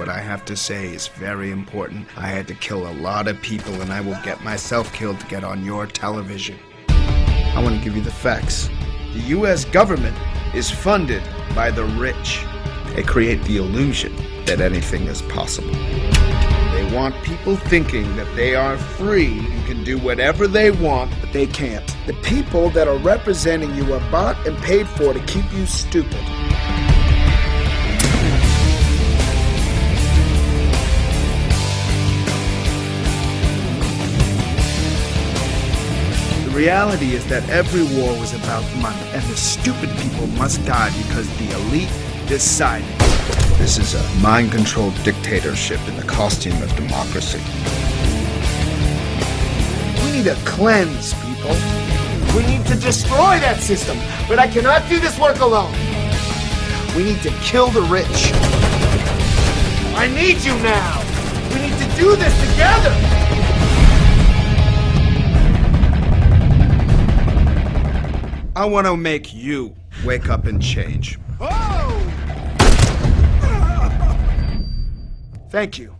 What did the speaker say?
what I have to say is very important. I had to kill a lot of people, and I will get myself killed to get on your television. I want to give you the facts. The U.S. government is funded by the rich. They create the illusion that anything is possible. They want people thinking that they are free and can do whatever they want, but they can't. The people that are representing you are bought and paid for to keep you stupid. Reality is that every war was about money, and the stupid people must die because the elite decided. This is a mind controlled dictatorship in the costume of democracy. We need a cleanse, people. We need to destroy that system, but I cannot do this work alone. We need to kill the rich. I need you now. We need to do this together. I want to make you wake up and change. Oh! Thank you.